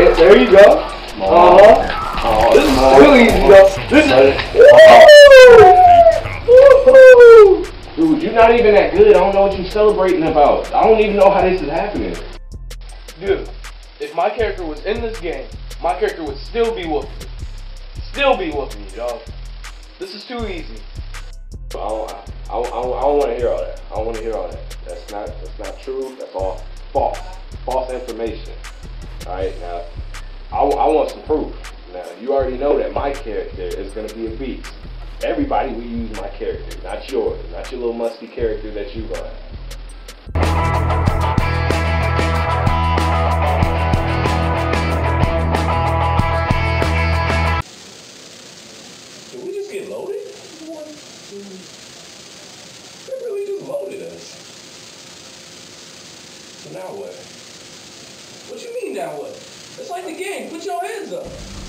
There you go. Uh huh. Oh, This is too easy, though. This is. Woo! Dude, you're not even that good. I don't know what you're celebrating about. I don't even know how this is happening. Dude, if my character was in this game, my character would still be whooping. Still be whooping you dog. This is too easy. I don't, I don't, I don't, I don't want to hear all that. I don't want to hear all that. That's not, that's not true. That's all false. False information. All right, now, I, I want some proof. Now, you already know that my character is going to be a beast. Everybody will use my character, not yours, not your little musty character that you got. Did we just get loaded? What? They really just loaded us. So now what? What you mean now what? It's like the game. Put your hands up.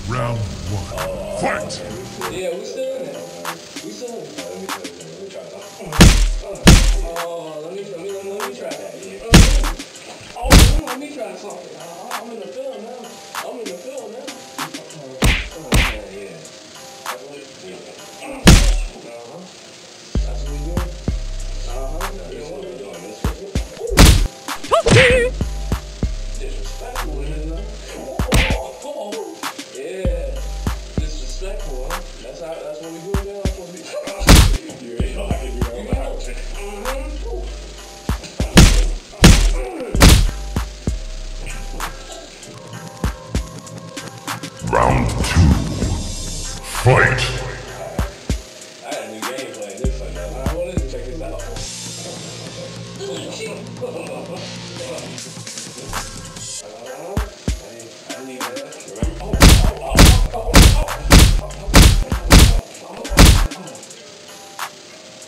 Round one. Fight! Yeah, we still in it. We still in it. Oh.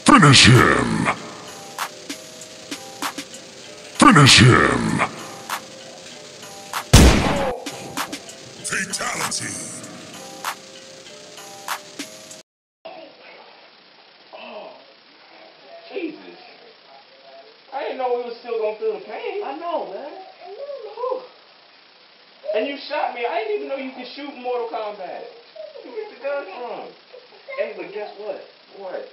Finish him! Finish him! Fatality! Know we was still to feel the pain. I know, man. And you shot me. I didn't even know you could shoot in Mortal Kombat. You get the gun from? Hey, but guess what? What?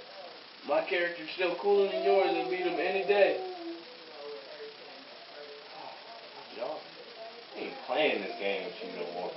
My character's still cooler than yours and beat him any day. Y'all ain't playing this game with you no more.